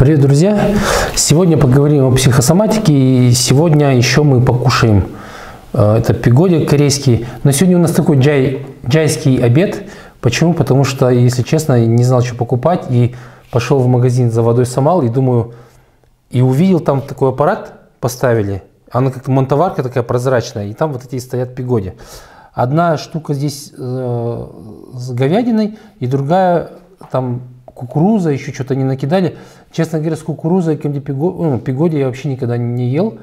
Привет, друзья! Сегодня поговорим о психосоматике и сегодня еще мы покушаем. Э, это пигодик корейский. Но сегодня у нас такой джай, джайский обед. Почему? Потому что, если честно, не знал, что покупать и пошел в магазин за водой Самал и думаю, и увидел там такой аппарат, поставили. Она как монтоварка такая прозрачная, и там вот эти стоят пигоди. Одна штука здесь э, с говядиной, и другая там кукуруза, еще что-то не накидали. Честно говоря, с кукурузой ну, пигоди я вообще никогда не ел.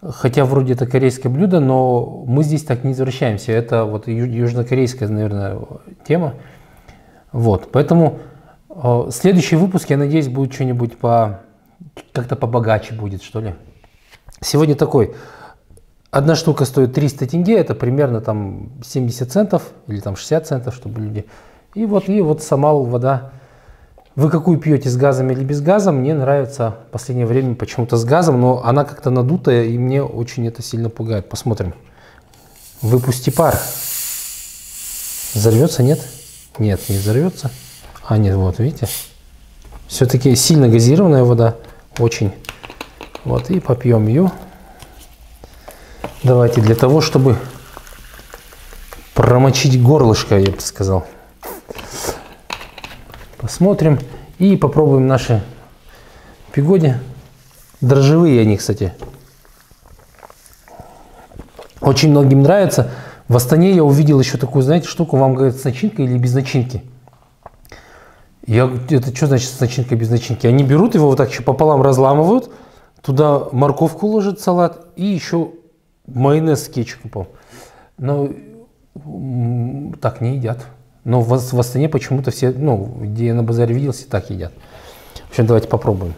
Хотя вроде это корейское блюдо, но мы здесь так не возвращаемся. Это вот южнокорейская, наверное, тема. Вот, поэтому э, следующий выпуск, я надеюсь, будет что-нибудь по как-то побогаче будет, что ли. Сегодня такой. Одна штука стоит 300 тенге, это примерно там 70 центов или там 60 центов, чтобы люди. И вот, и вот сама вода вы какую пьете, с газом или без газа? Мне нравится в последнее время почему-то с газом, но она как-то надутая, и мне очень это сильно пугает. Посмотрим. Выпусти пар. Взорвется, нет? Нет, не взорвется. А, нет, вот, видите? Все-таки сильно газированная вода. Очень. Вот, и попьем ее. Давайте для того, чтобы промочить горлышко, я бы сказал. Посмотрим и попробуем наши пигоди. Дрожжевые они, кстати. Очень многим нравится. В Астане я увидел еще такую, знаете, штуку, вам говорят, с начинкой или без начинки. Я это что значит с начинкой без начинки? Они берут его вот так еще пополам разламывают, туда морковку ложат салат и еще майонез с кетчупом. Но так не едят. Но в, в Астане почему-то все, ну, где я на базаре видел, все так едят. В общем, давайте попробуем.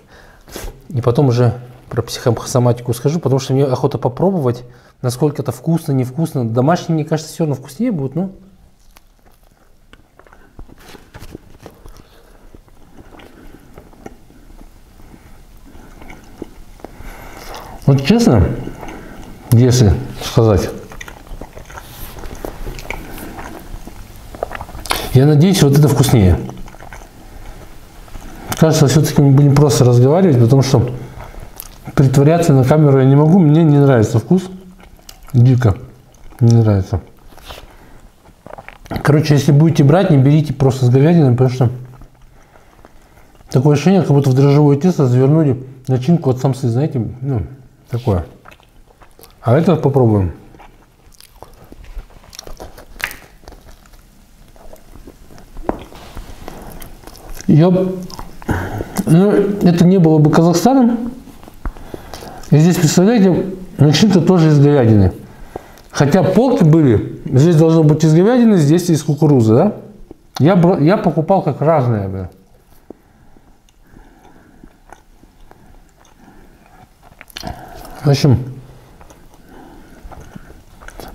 И потом уже про психосоматику скажу, потому что мне охота попробовать, насколько это вкусно, невкусно. Домашний, мне кажется, все равно вкуснее будет, ну. Вот честно, если сказать, Я надеюсь, вот это вкуснее. Кажется, все-таки мы будем просто разговаривать, потому что притворяться на камеру я не могу. Мне не нравится вкус. Дико. Не нравится. Короче, если будете брать, не берите просто с говядиной, потому что такое ощущение, как будто в дрожжевое тесто завернули начинку от самсы, знаете, ну, такое. А это попробуем. Я, ну, это не было бы Казахстаном. И здесь, представляете, начинка тоже из говядины. Хотя полки были, здесь должно быть из говядины, здесь из кукурузы, да? Я, я покупал как разные. Бля. В общем,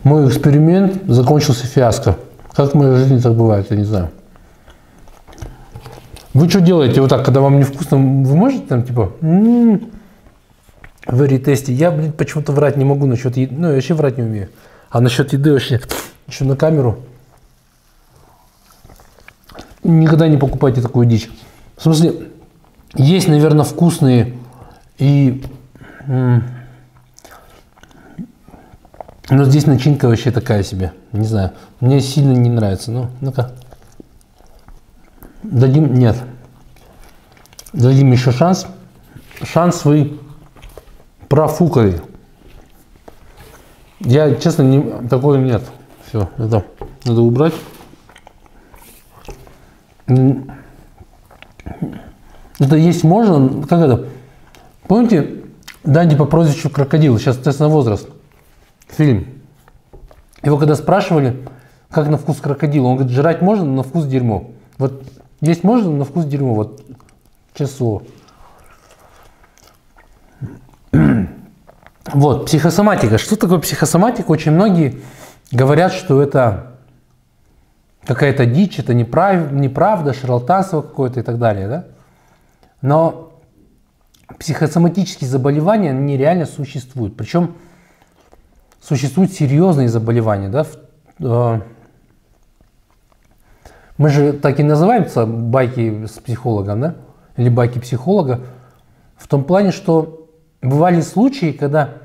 мой эксперимент закончился фиаско. Как в моей жизни так бывает, я не знаю. Вы что делаете вот так, когда вам невкусно, вы можете там типа, м-м, в ретесте, я, блин, почему-то врать не могу насчет еды, ну, я вообще врать не умею. А насчет еды вообще, еще на камеру. Никогда не покупайте такую дичь. В смысле, есть, наверное, вкусные и... Но здесь начинка вообще такая себе. Не знаю. Мне сильно не нравится. Ну, ну-ка. Дадим, нет. Дадим еще шанс. Шанс вы профукали. Я, честно, не, такого нет. Все, это надо убрать. Это есть можно, как это? Помните, Данди по прозвищу Крокодил, сейчас тест на возраст, фильм. Его когда спрашивали, как на вкус крокодила, он говорит, жрать можно, но на вкус дерьмо. Вот есть можно, на вкус дерьмо, вот число. Вот, психосоматика. Что такое психосоматика? Очень многие говорят, что это какая-то дичь, это неправ, неправда, шарлатанство какое-то и так далее. Да? Но психосоматические заболевания, они реально существуют. Причем существуют серьезные заболевания. Да? Мы же так и называемся байки с психологом, да? Или байки психолога. В том плане, что бывали случаи, когда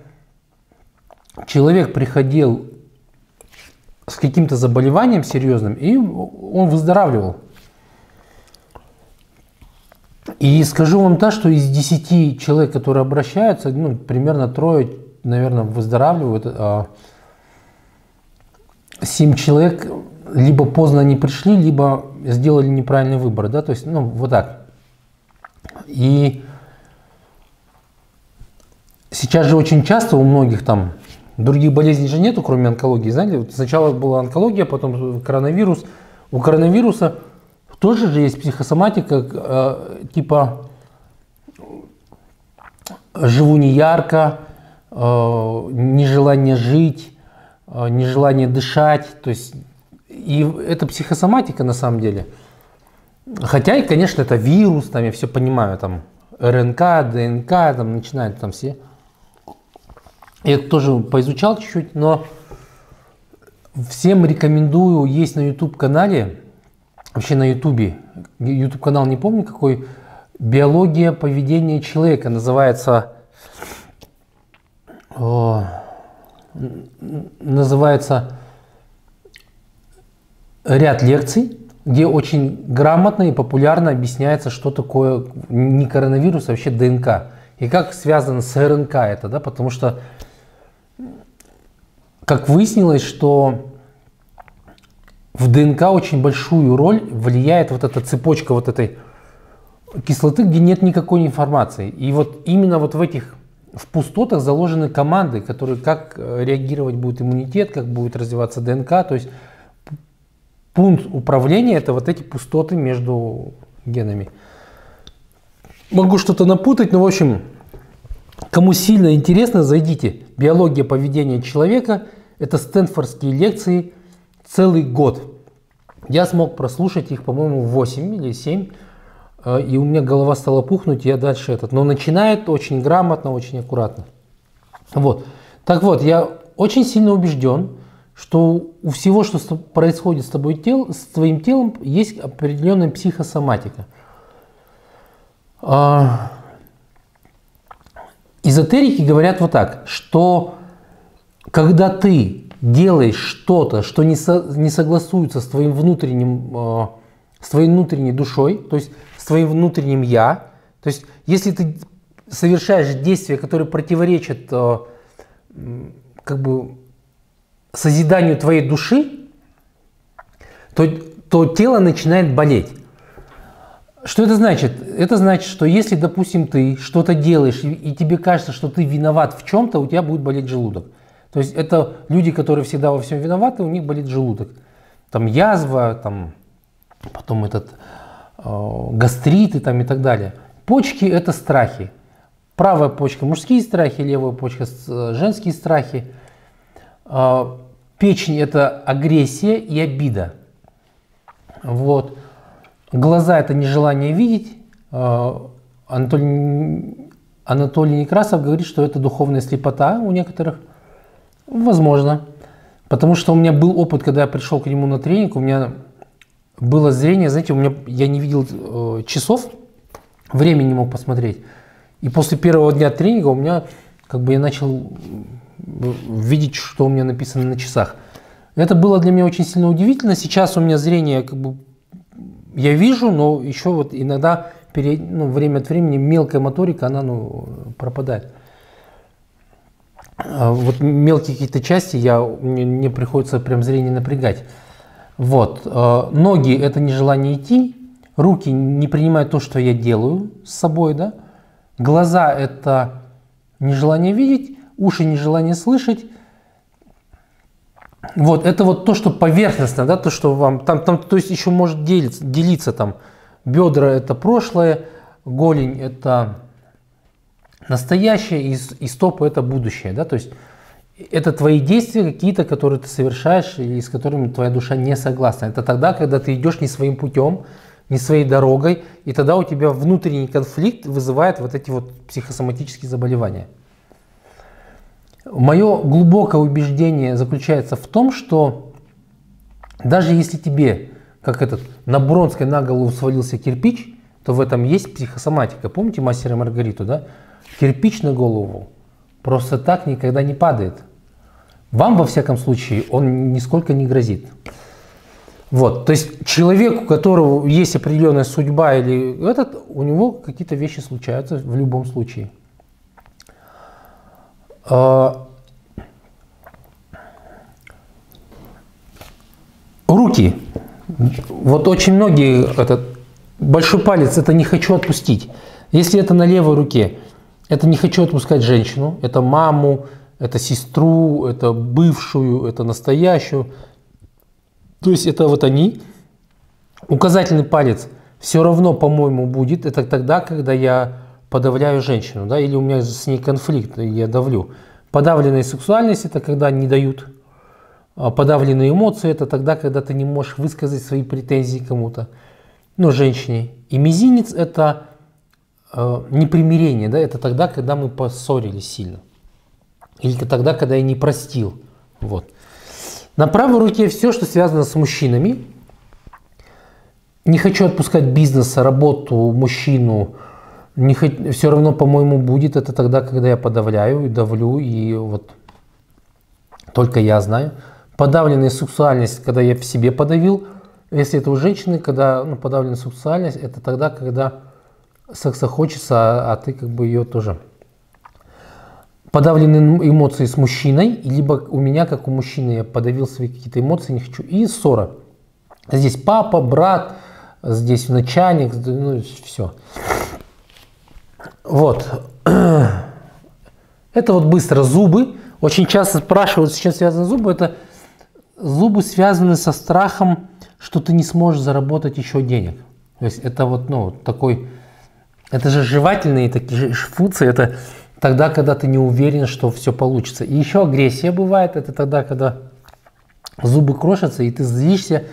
человек приходил с каким-то заболеванием серьезным, и он выздоравливал. И скажу вам так, что из 10 человек, которые обращаются, ну, примерно трое, наверное, выздоравливают, а 7 человек либо поздно не пришли, либо сделали неправильный выбор, да, то есть, ну, вот так. И сейчас же очень часто у многих там других болезней же нету, кроме онкологии, знаете, вот сначала была онкология, потом коронавирус. У коронавируса тоже же есть психосоматика, э, типа живу не ярко, э, нежелание жить, э, нежелание дышать, то есть и это психосоматика на самом деле. Хотя, и, конечно, это вирус, там я все понимаю, там РНК, ДНК, там начинают там все. Я тоже поизучал чуть-чуть, но всем рекомендую, есть на YouTube канале, вообще на YouTube, YouTube канал не помню какой, биология поведения человека называется, о, называется ряд лекций, где очень грамотно и популярно объясняется, что такое не коронавирус, а вообще ДНК. И как связано с РНК это, да, потому что, как выяснилось, что в ДНК очень большую роль влияет вот эта цепочка вот этой кислоты, где нет никакой информации. И вот именно вот в этих в пустотах заложены команды, которые как реагировать будет иммунитет, как будет развиваться ДНК. То есть пункт управления это вот эти пустоты между генами. Могу что-то напутать, но в общем, кому сильно интересно, зайдите. Биология поведения человека – это стэнфордские лекции целый год. Я смог прослушать их, по-моему, 8 или 7, э, и у меня голова стала пухнуть, я дальше этот. Но начинает очень грамотно, очень аккуратно. Вот. Так вот, я очень сильно убежден, что у всего, что происходит с, тобой тел, с твоим телом, есть определенная психосоматика. А, эзотерики говорят вот так, что когда ты делаешь что-то, что не, со, не согласуется с твоим внутренним, э, с твоей внутренней душой, то есть с твоим внутренним я, то есть если ты совершаешь действия, которые противоречат э, как бы созиданию твоей души, то, то тело начинает болеть. Что это значит? Это значит, что если, допустим, ты что-то делаешь, и, и тебе кажется, что ты виноват в чем-то, у тебя будет болеть желудок. То есть это люди, которые всегда во всем виноваты, у них болит желудок. Там язва, там, потом этот э, гастриты там, и так далее. Почки – это страхи. Правая почка – мужские страхи, левая почка – женские страхи. А, печень – это агрессия и обида. Вот. Глаза – это нежелание видеть. А, Анатолий, Анатолий Некрасов говорит, что это духовная слепота у некоторых. Возможно. Потому что у меня был опыт, когда я пришел к нему на тренинг, у меня было зрение, знаете, у меня я не видел э, часов, время не мог посмотреть. И после первого дня тренинга у меня как бы я начал видеть, что у меня написано на часах. Это было для меня очень сильно удивительно. Сейчас у меня зрение как бы я вижу, но еще вот иногда перед, ну, время от времени мелкая моторика, она ну, пропадает. А вот мелкие какие-то части я, мне, мне приходится прям зрение напрягать. Вот. А, ноги – это нежелание идти. Руки не принимают то, что я делаю с собой. Да? Глаза – это нежелание видеть уши нежелание слышать. Вот, это вот то, что поверхностно, да, то, что вам, там, там, то есть еще может делиться, делиться там, бедра это прошлое, голень это настоящее, и, и стопы это будущее, да, то есть это твои действия какие-то, которые ты совершаешь и с которыми твоя душа не согласна. Это тогда, когда ты идешь не своим путем, не своей дорогой, и тогда у тебя внутренний конфликт вызывает вот эти вот психосоматические заболевания. Мое глубокое убеждение заключается в том, что даже если тебе, как этот, на Бронской на голову свалился кирпич, то в этом есть психосоматика. Помните мастера Маргариту, да? Кирпич на голову просто так никогда не падает. Вам, во всяком случае, он нисколько не грозит. Вот, то есть человек, у которого есть определенная судьба или этот, у него какие-то вещи случаются в любом случае. А, руки. Вот очень многие, этот большой палец, это не хочу отпустить. Если это на левой руке, это не хочу отпускать женщину, это маму, это сестру, это бывшую, это настоящую. То есть это вот они. Указательный палец все равно, по-моему, будет. Это тогда, когда я подавляю женщину, да, или у меня с ней конфликт, и я давлю. Подавленная сексуальность – это когда не дают. А подавленные эмоции – это тогда, когда ты не можешь высказать свои претензии кому-то, ну, женщине. И мизинец – это э, непримирение, да, это тогда, когда мы поссорились сильно. Или тогда, когда я не простил. Вот. На правой руке все, что связано с мужчинами. Не хочу отпускать бизнес, работу, мужчину. Не хоть, все равно, по-моему, будет это тогда, когда я подавляю и давлю, и вот только я знаю. Подавленная сексуальность, когда я в себе подавил. Если это у женщины, когда ну, подавленная сексуальность, это тогда, когда секса хочется, а, а ты как бы ее тоже подавленные эмоции с мужчиной, либо у меня, как у мужчины, я подавил свои какие-то эмоции, не хочу, и ссора. Здесь папа, брат, здесь начальник, ну все. Вот. Это вот быстро зубы. Очень часто спрашивают, с чем связаны зубы. Это зубы связаны со страхом, что ты не сможешь заработать еще денег. То есть это вот ну, такой, это же жевательные такие функции, это тогда, когда ты не уверен, что все получится. И еще агрессия бывает, это тогда, когда зубы крошатся, и ты злишься,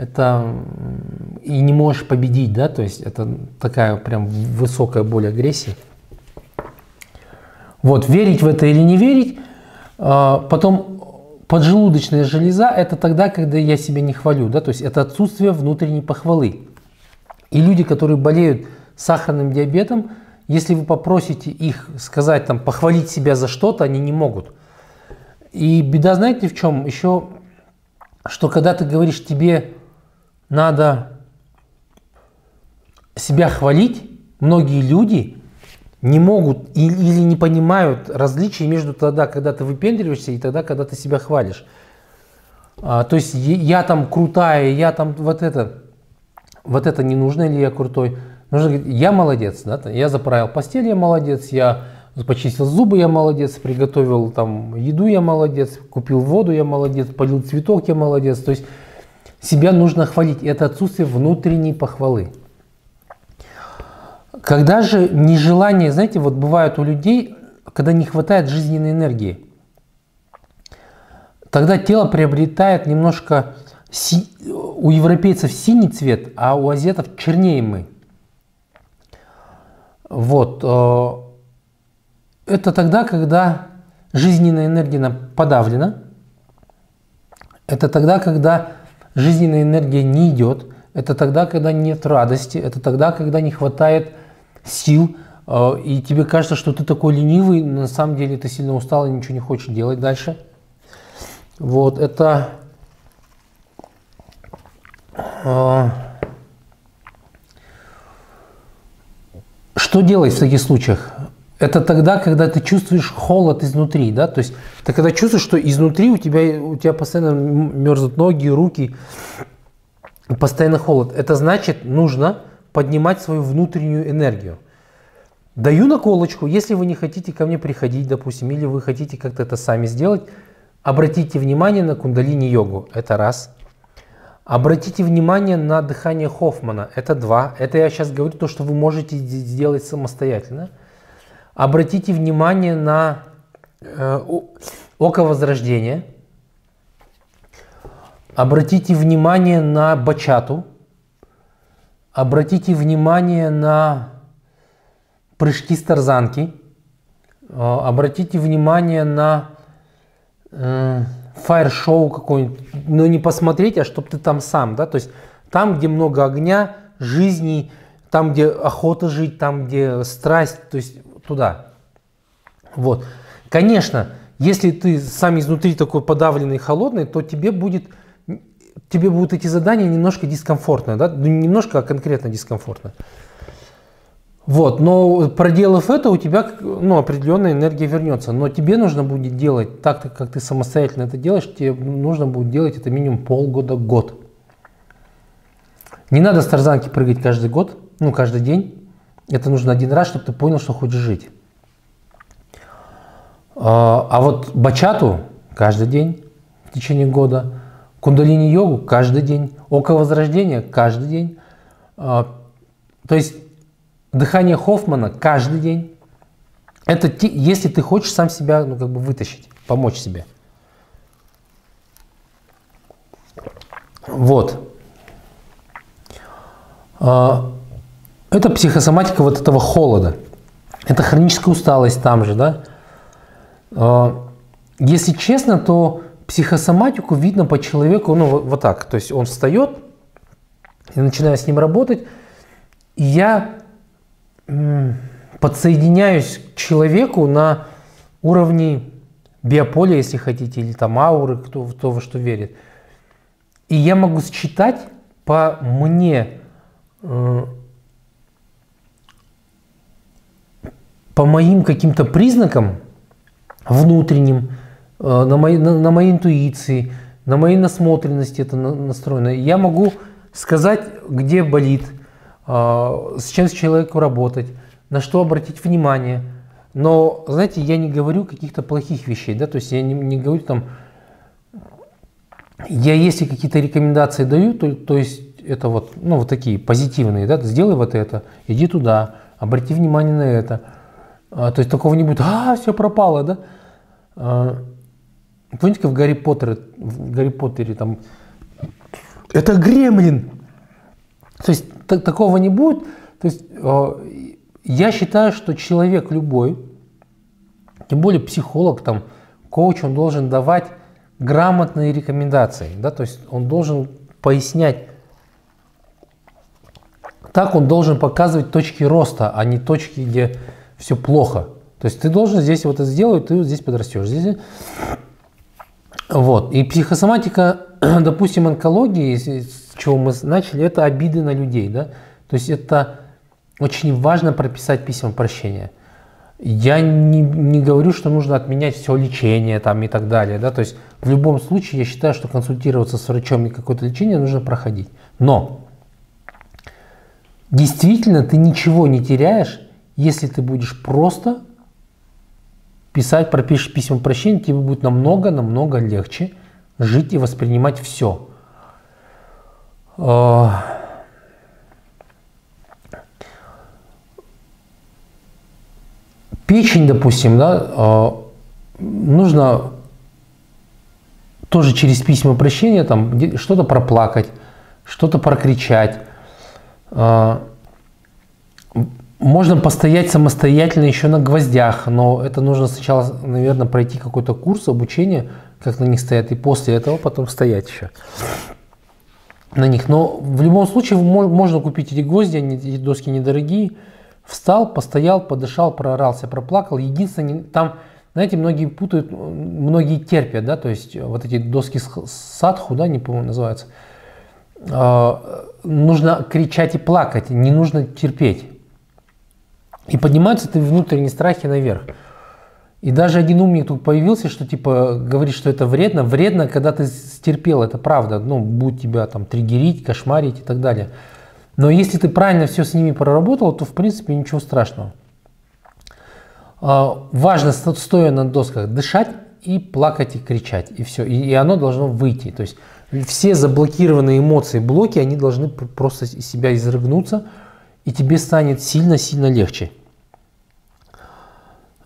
это и не можешь победить, да, то есть это такая прям высокая боль агрессии. Вот, верить в это или не верить. А, потом поджелудочная железа – это тогда, когда я себя не хвалю, да, то есть это отсутствие внутренней похвалы. И люди, которые болеют сахарным диабетом, если вы попросите их сказать, там, похвалить себя за что-то, они не могут. И беда, знаете, в чем? Еще, что когда ты говоришь, тебе надо себя хвалить, многие люди не могут или не понимают различия между тогда, когда ты выпендриваешься, и тогда, когда ты себя хвалишь. А, то есть я там крутая, я там вот это, вот это не нужно, или я крутой. Нужно говорить, я молодец, да, я заправил постель, я молодец, я почистил зубы, я молодец, приготовил там еду, я молодец, купил воду, я молодец, полил цветок, я молодец. То есть себя нужно хвалить. Это отсутствие внутренней похвалы. Когда же нежелание, знаете, вот бывает у людей, когда не хватает жизненной энергии, тогда тело приобретает немножко, у европейцев синий цвет, а у азиатов чернее мы. Вот. Э, это тогда, когда жизненная энергия подавлена. Это тогда, когда жизненная энергия не идет. Это тогда, когда нет радости. Это тогда, когда не хватает сил. Э, и тебе кажется, что ты такой ленивый, на самом деле ты сильно устал и ничего не хочешь делать дальше. Вот это... Э, Что делать в таких случаях? Это тогда, когда ты чувствуешь холод изнутри, да, то есть ты когда чувствуешь, что изнутри у тебя, у тебя постоянно мерзнут ноги, руки, постоянно холод. Это значит, нужно поднимать свою внутреннюю энергию. Даю наколочку, если вы не хотите ко мне приходить, допустим, или вы хотите как-то это сами сделать, обратите внимание на кундалини-йогу. Это раз. Обратите внимание на дыхание Хоффмана. Это два. Это я сейчас говорю то, что вы можете сделать самостоятельно. Обратите внимание на э, око возрождения. Обратите внимание на бачату. Обратите внимание на прыжки с тарзанки. Э, обратите внимание на э, фаер-шоу какое-нибудь, но не посмотреть, а чтобы ты там сам, да, то есть там, где много огня, жизни, там, где охота жить, там, где страсть, то есть туда. Вот. Конечно, если ты сам изнутри такой подавленный, холодный, то тебе будет тебе будут эти задания немножко дискомфортно, да? Ну, немножко, а конкретно дискомфортно. Вот, но проделав это, у тебя ну, определенная энергия вернется. Но тебе нужно будет делать так, как ты самостоятельно это делаешь, тебе нужно будет делать это минимум полгода-год. Не надо с тарзанки прыгать каждый год, ну, каждый день. Это нужно один раз, чтобы ты понял, что хочешь жить. А, а вот бачату каждый день в течение года, кундалини-йогу каждый день, около возрождения каждый день. А, то есть дыхание Хоффмана каждый день. Это если ты хочешь сам себя ну, как бы вытащить, помочь себе. Вот. А, это психосоматика вот этого холода. Это хроническая усталость там же, да. А, если честно, то психосоматику видно по человеку, ну вот, так. То есть он встает, я начинаю с ним работать, и я подсоединяюсь к человеку на уровне биополя, если хотите, или там ауры, кто, кто во что верит. И я могу считать по мне, по моим каким-то признакам внутренним, э, на, моей, на, на моей интуиции, на моей насмотренности это настроено. Я могу сказать, где болит, а, с чем с человеком работать, на что обратить внимание. Но, знаете, я не говорю каких-то плохих вещей, да, то есть я не, не говорю там, я если какие-то рекомендации даю, то, то есть это вот, ну, вот такие позитивные, да, сделай вот это, иди туда, обрати внимание на это. А, то есть такого не будет, а, все пропало, да. А, помните, в Гарри Поттере, в Гарри Поттере там, это гремлин. То есть так, такого не будет. То есть э, я считаю, что человек любой, тем более психолог, там, коуч, он должен давать грамотные рекомендации. Да? То есть он должен пояснять. Так он должен показывать точки роста, а не точки, где все плохо. То есть ты должен здесь вот это сделать, ты вот здесь подрастешь. Здесь... Вот. И психосоматика, допустим, онкологии, чего мы начали, это обиды на людей. Да? То есть это очень важно прописать письма прощения. Я не, не говорю, что нужно отменять все лечение там, и так далее. Да? То есть в любом случае я считаю, что консультироваться с врачом и какое-то лечение нужно проходить. Но действительно ты ничего не теряешь, если ты будешь просто писать, пропишешь письма прощения, тебе будет намного-намного легче жить и воспринимать все. А, печень, допустим, да, а, нужно тоже через письма прощения там что-то проплакать, что-то прокричать. А, можно постоять самостоятельно еще на гвоздях, но это нужно сначала, наверное, пройти какой-то курс обучения, как на них стоят, и после этого потом стоять еще на них. Но в любом случае можно купить эти гвозди, они, эти доски недорогие. Встал, постоял, подышал, проорался, проплакал. Единственное, там, знаете, многие путают, многие терпят, да, то есть вот эти доски садху, да, не помню, называются. А, нужно кричать и плакать, не нужно терпеть. И поднимаются ты внутренние страхи наверх. И даже один умник тут появился, что типа говорит, что это вредно. Вредно, когда ты стерпел, это правда. Ну, будет тебя там триггерить, кошмарить и так далее. Но если ты правильно все с ними проработал, то в принципе ничего страшного. А, важно, стоя на досках, дышать и плакать и кричать. И все. И оно должно выйти. То есть все заблокированные эмоции, блоки, они должны просто из себя изрыгнуться. И тебе станет сильно-сильно легче.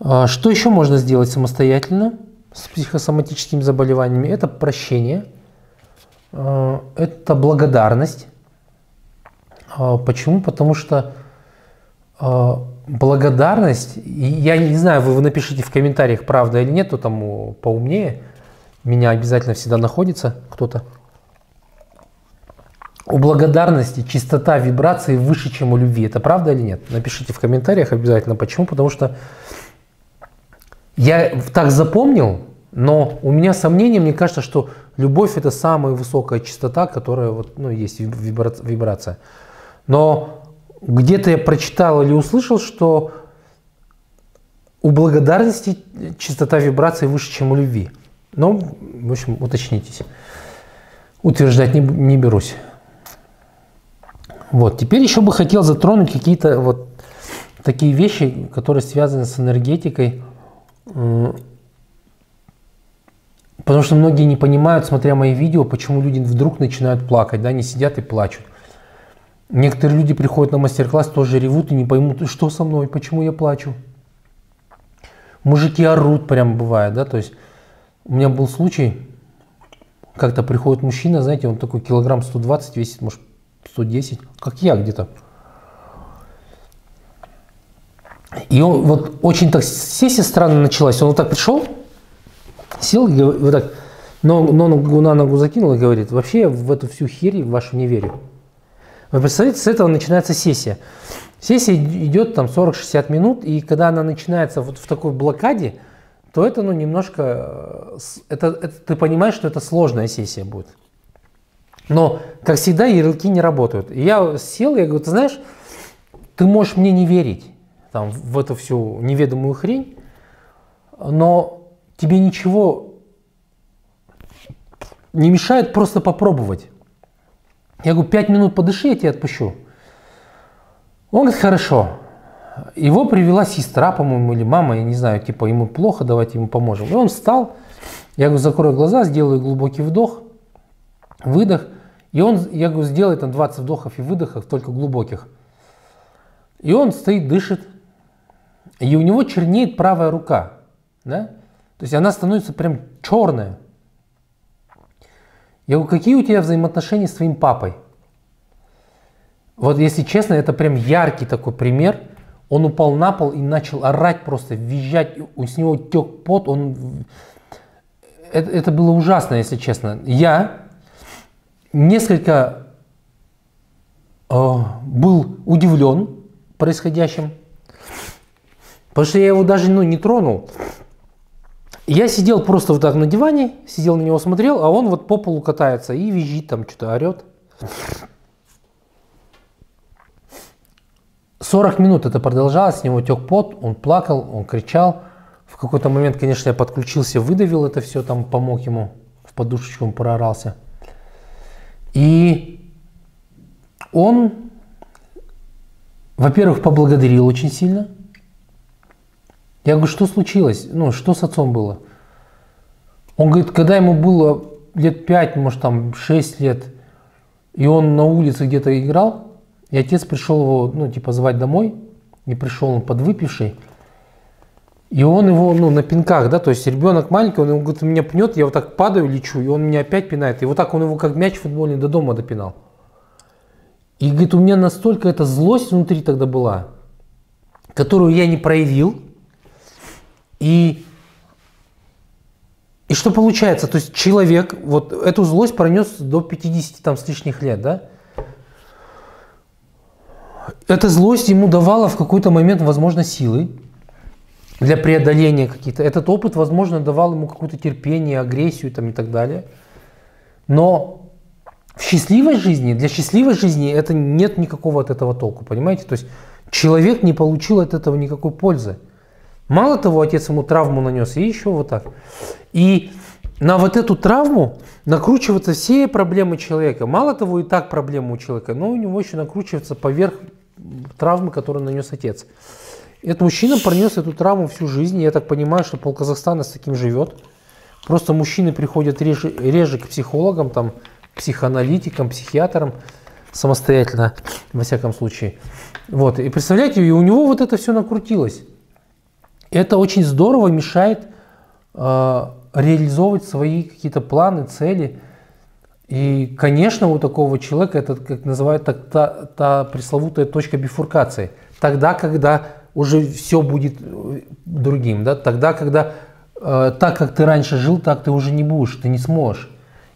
А, что еще можно сделать самостоятельно с психосоматическими заболеваниями? Это прощение, а, это благодарность. А, почему? Потому что благодарность, я не знаю, вы напишите в комментариях, правда или нет, кто там поумнее, меня обязательно всегда находится кто-то. у благодарности частота вибрации выше, чем у любви. Это правда или нет? Напишите в комментариях обязательно. Почему? Потому что я так запомнил, но у меня сомнения, мне кажется, что любовь это самая высокая частота, которая вот, ну, есть вибрация. Но где-то я прочитал или услышал, что у благодарности частота вибрации выше, чем у любви. Но, в общем, уточнитесь. Утверждать не, не берусь. Вот. Теперь еще бы хотел затронуть какие-то вот такие вещи, которые связаны с энергетикой. Потому что многие не понимают, смотря мои видео, почему люди вдруг начинают плакать, да, они сидят и плачут. Некоторые люди приходят на мастер-класс, тоже ревут и не поймут, что со мной, почему я плачу. Мужики орут прям бывает, да, то есть у меня был случай, как-то приходит мужчина, знаете, он такой килограмм 120 весит, может 110, как я где-то. И он вот очень так сессия странно началась. Он вот так пришел, сел вот так, но ногу на ногу закинул и говорит, вообще я в эту всю херь вашу не верю. Вы представляете, с этого начинается сессия. Сессия идет там 40-60 минут, и когда она начинается вот в такой блокаде, то это ну немножко, э, это, это, ты понимаешь, что это сложная сессия будет. Но, как всегда, ярлыки не работают. И я сел, я говорю, ты знаешь, ты можешь мне не верить там, в эту всю неведомую хрень, но тебе ничего не мешает просто попробовать. Я говорю, пять минут подыши, я тебя отпущу. Он говорит, хорошо. Его привела сестра, по-моему, или мама, я не знаю, типа ему плохо, давайте ему поможем. И он встал, я говорю, закрой глаза, сделаю глубокий вдох, выдох. И он, я говорю, сделай там 20 вдохов и выдохов, только глубоких. И он стоит, дышит, и у него чернеет правая рука. Да? То есть она становится прям черная. Я говорю, какие у тебя взаимоотношения с твоим папой? Вот если честно, это прям яркий такой пример. Он упал на пол и начал орать просто, визжать. С него тек пот. Он... Это, это было ужасно, если честно. Я несколько э, был удивлен происходящим, потому что я его даже ну, не тронул. Я сидел просто вот так на диване, сидел на него, смотрел, а он вот по полу катается и визжит там, что-то орет. 40 минут это продолжалось, с него тек пот, он плакал, он кричал. В какой-то момент, конечно, я подключился, выдавил это все, там помог ему, в подушечку он проорался. И он, во-первых, поблагодарил очень сильно. Я говорю, что случилось? Ну, что с отцом было? Он говорит, когда ему было лет 5, может там 6 лет, и он на улице где-то играл, и отец пришел его, ну, типа, звать домой, и пришел он подвыпивший, и он его, ну, на пинках, да, то есть ребенок маленький, он, он говорит, меня пнет, я вот так падаю, лечу, и он меня опять пинает. И вот так он его как мяч футбольный до дома допинал. И говорит, у меня настолько эта злость внутри тогда была, которую я не проявил. И, и что получается? То есть человек вот эту злость пронес до 50 там с лишних лет, да? Эта злость ему давала в какой-то момент, возможно, силы, для преодоления каких-то. Этот опыт, возможно, давал ему какое-то терпение, агрессию там, и так далее. Но в счастливой жизни, для счастливой жизни это нет никакого от этого толку, понимаете? То есть человек не получил от этого никакой пользы. Мало того, отец ему травму нанес, и еще вот так. И на вот эту травму накручиваются все проблемы человека. Мало того, и так проблемы у человека, но у него еще накручивается поверх травмы, которую нанес отец. Этот мужчина пронес эту травму всю жизнь. Я так понимаю, что пол Казахстана с таким живет. Просто мужчины приходят реже, реже к психологам, там, психоаналитикам, психиатрам самостоятельно, во всяком случае. Вот. И представляете, и у него вот это все накрутилось. Это очень здорово мешает э, реализовывать свои какие-то планы, цели. И, конечно, у такого человека это, как называют, та, та, та пресловутая точка бифуркации. Тогда, когда уже все будет э, другим. Да? Тогда, когда э, так, как ты раньше жил, так ты уже не будешь, ты не сможешь.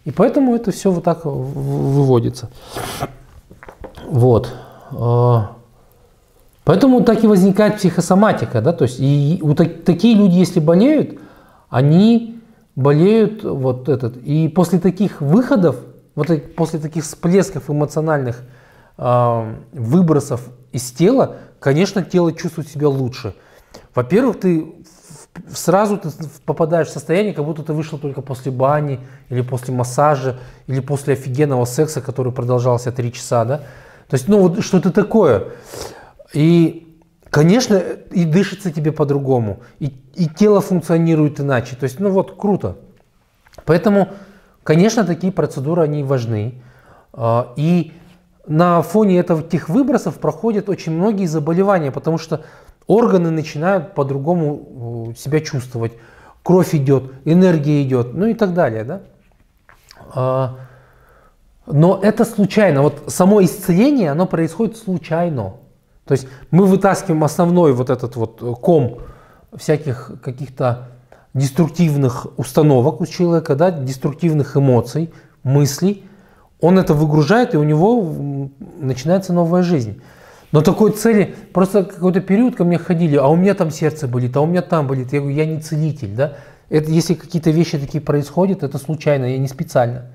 И поэтому это все вот так выводится. Вот. Поэтому так и возникает психосоматика, да, то есть и у так, такие люди, если болеют, они болеют вот этот, и после таких выходов, вот после таких всплесков эмоциональных э, выбросов из тела, конечно, тело чувствует себя лучше. Во-первых, ты сразу ты попадаешь в состояние, как будто ты вышел только после бани, или после массажа, или после офигенного секса, который продолжался три часа, да. То есть, ну вот что-то такое. И, конечно, и дышится тебе по-другому, и, и тело функционирует иначе. То есть, ну вот, круто. Поэтому, конечно, такие процедуры, они важны. А, и на фоне этого, этих выбросов проходят очень многие заболевания, потому что органы начинают по-другому себя чувствовать. Кровь идет, энергия идет, ну и так далее. Да? А, но это случайно. Вот само исцеление, оно происходит случайно. То есть мы вытаскиваем основной вот этот вот ком всяких каких-то деструктивных установок у человека, да, деструктивных эмоций, мыслей. Он это выгружает, и у него начинается новая жизнь. Но такой цели, просто какой-то период ко мне ходили, а у меня там сердце болит, а у меня там болит. Я говорю, я не целитель, да. Это, если какие-то вещи такие происходят, это случайно, я не специально.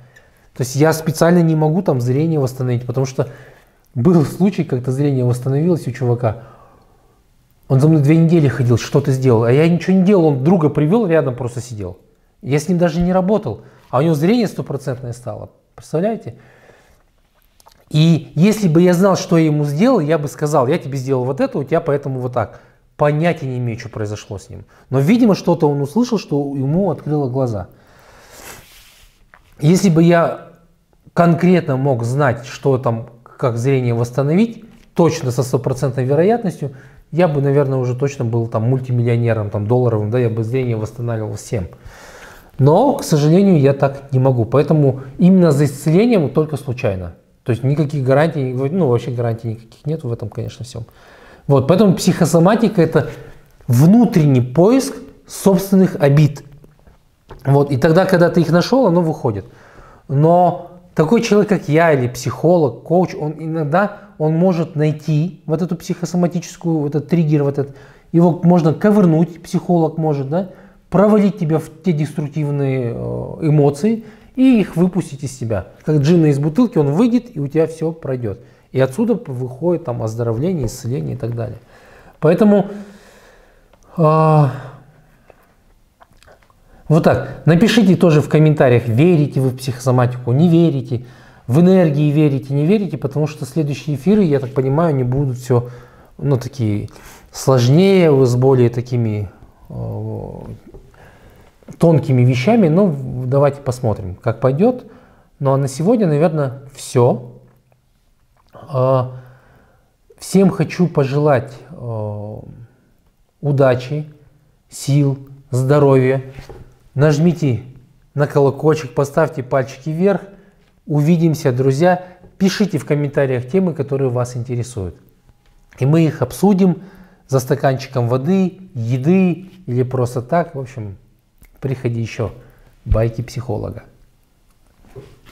То есть я специально не могу там зрение восстановить, потому что был случай, когда зрение восстановилось у чувака. Он за мной две недели ходил, что ты сделал, а я ничего не делал, он друга привел, рядом просто сидел. Я с ним даже не работал, а у него зрение стопроцентное стало. Представляете? И если бы я знал, что я ему сделал, я бы сказал, я тебе сделал вот это, у тебя поэтому вот так. Понятия не имею, что произошло с ним. Но, видимо, что-то он услышал, что ему открыло глаза. Если бы я конкретно мог знать, что там, как зрение восстановить, точно со стопроцентной вероятностью, я бы, наверное, уже точно был там мультимиллионером, там долларовым, да, я бы зрение восстанавливал всем. Но, к сожалению, я так не могу. Поэтому именно за исцелением только случайно. То есть никаких гарантий, ну вообще гарантий никаких нет в этом, конечно, всем. Вот, поэтому психосоматика это внутренний поиск собственных обид. Вот, и тогда, когда ты их нашел, оно выходит. Но такой человек, как я, или психолог, коуч, он иногда он может найти вот эту психосоматическую, вот этот триггер, вот этот, его можно ковырнуть, психолог может, да, провалить тебя в те деструктивные э, эмоции, и их выпустить из себя. Как джинна из бутылки, он выйдет, и у тебя все пройдет. И отсюда выходит там оздоровление, исцеление и так далее. Поэтому э, вот так. Напишите тоже в комментариях, верите вы в психосоматику, не верите, в энергии верите, не верите, потому что следующие эфиры, я так понимаю, они будут все, ну, такие сложнее, с более такими э, тонкими вещами, но давайте посмотрим, как пойдет. Ну а на сегодня, наверное, все. А, всем хочу пожелать а, удачи, сил, здоровья. Нажмите на колокольчик, поставьте пальчики вверх. Увидимся, друзья. Пишите в комментариях темы, которые вас интересуют. И мы их обсудим за стаканчиком воды, еды или просто так. В общем, приходи еще. Байки психолога.